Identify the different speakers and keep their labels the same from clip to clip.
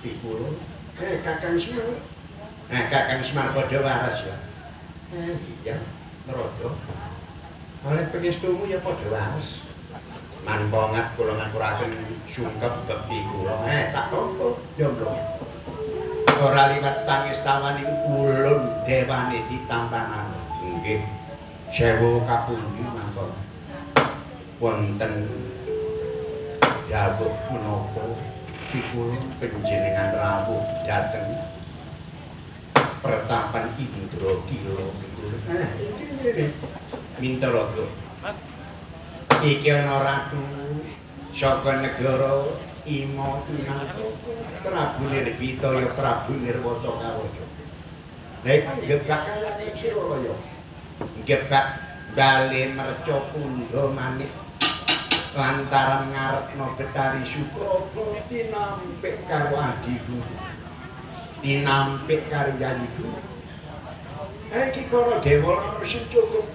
Speaker 1: pikulo eh kakang semar eh kakang semar pada waras ya. Eh iya. Merodo. Oleh pengestumu ya pada waras. Manpongat kula ngakuraken sungkep bebi kula eh tak tompo jomblo ora liwat pangestawaning ulun dewane ditampanan nggih. Sewu kapundi mangkon wonten dawuh menapa dipun panjenengan rawuh dhateng pertapan Indra Kila ah iki Mintaraga iki ana ratu saka negara Ima Tinangka Prabu Nirbita ya Prabu Nirwata Kawaya. Nek gebak kaya. Suralaya gebak bali merca pundha manik lantaran ngarepno Betari Supraba tinampik karo adiku. Tinampik karo yayiku. Eh iki para dewa ora sing cukup.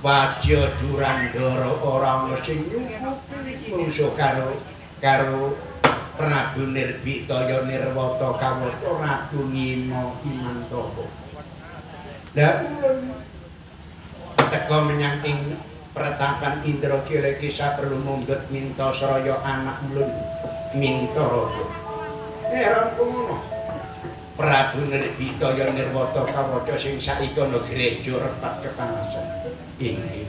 Speaker 1: Wadya Durandara ora ana sing nyukupi mungsu karo karo Prabu Nirbita ya Nirwata Kawata Ratu Ngima Imantaka. Lah ulun teka menyang ing pretapan Indra Kila kisah perlu mundut minta seraya anak ulun minta raga. Eh rampung ngono. Prabu Nirbita nirwata kawaca sing saiki ana gereja repat kepanasan. Inggih.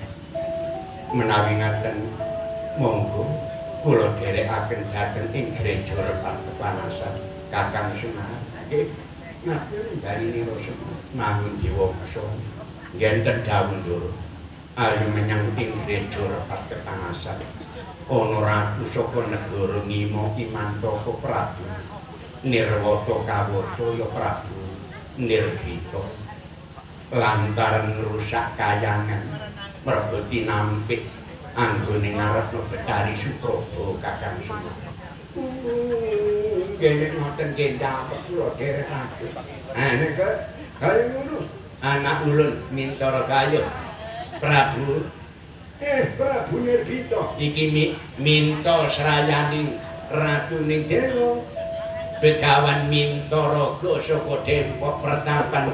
Speaker 1: Menawi ngaten monggo kula dherekaken dhateng ing gereja repat kepanasan Kakang Sunan. Nggih. Nabi bali nira semua mangun diwaksa. Ngenten dawuh. Ayo menyang ing gereja repat kepanasan ana ratu saka negara Ngima Imantaka Prabu Nirwata Kawaca ya Prabu Nirbita lantaran rusak kayangan mergo tinampik anggone ngarepno Betari Supraba Kakang Sunan Gene ngoten kendang kula derek ratu. Ha nek kaya ngono. Anak ulun mintara kaya. Prabu. Eh, Prabu Nirbita iki mi, minta srayaning ratu ning dewa. Begawan minta raga saka dempok pertapan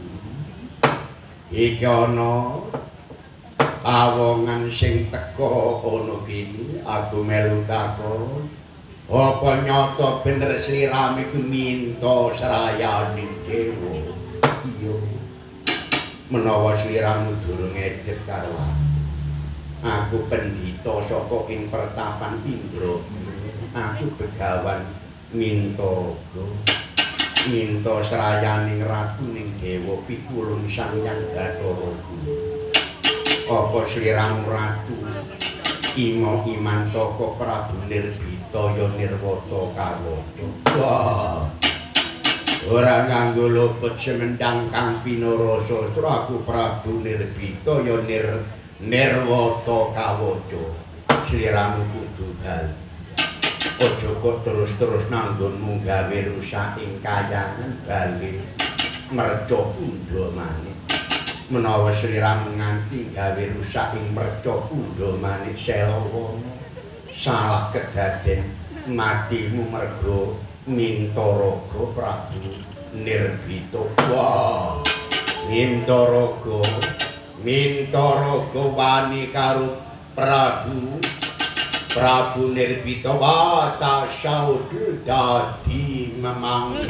Speaker 1: iki ana awongan sing teka ana kene aku melu takon. Apa nyata bener sliram iku minta srayaning dewa? Iya. Menawa sliramu durung edhek karo aku. Pendhita saka ing pertapan Indra aku begawan minta minta srayaning ratu ning dewa pikulun sanyang gathara apa sliramu ratu? Imo imantaka prabu nirbita ya nirwata kawata. Wah. Ora nganggo luput semendang kang pinarasa aku prabu nirbita ya nir nirwata kawata. Sliramu kudu bali aja kok terus-terus nanggonmu gawe rusak ing kayangan bali merca pundha manik. Menawa sliramu nganti gawe rusak ing merca pundha manik selawana salah kedaden matimu mergo mintaraga prabu nirbita wah mintaraga mintara gowani karo Prabu Prabu Nirbito Bata Shaudu Dadi Mamang